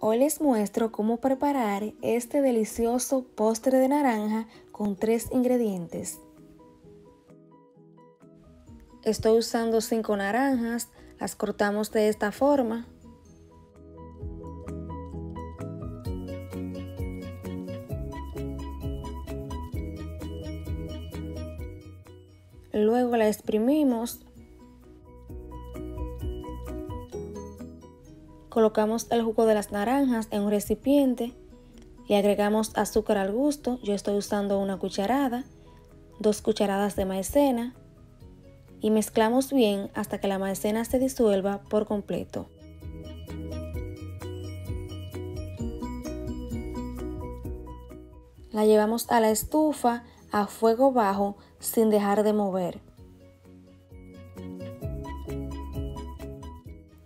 Hoy les muestro cómo preparar este delicioso postre de naranja con tres ingredientes. Estoy usando cinco naranjas, las cortamos de esta forma. Luego la exprimimos Colocamos el jugo de las naranjas en un recipiente y agregamos azúcar al gusto. Yo estoy usando una cucharada, dos cucharadas de maicena y mezclamos bien hasta que la maicena se disuelva por completo. La llevamos a la estufa a fuego bajo sin dejar de mover.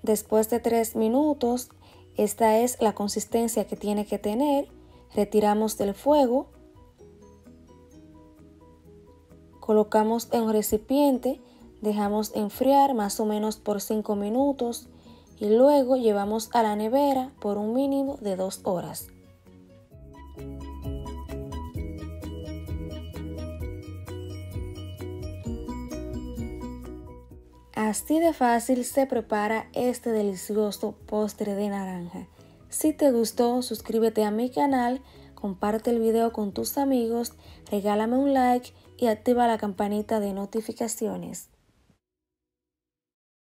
Después de 3 minutos, esta es la consistencia que tiene que tener. Retiramos del fuego. Colocamos en un recipiente, dejamos enfriar más o menos por 5 minutos y luego llevamos a la nevera por un mínimo de 2 horas. Así de fácil se prepara este delicioso postre de naranja. Si te gustó, suscríbete a mi canal, comparte el video con tus amigos, regálame un like y activa la campanita de notificaciones.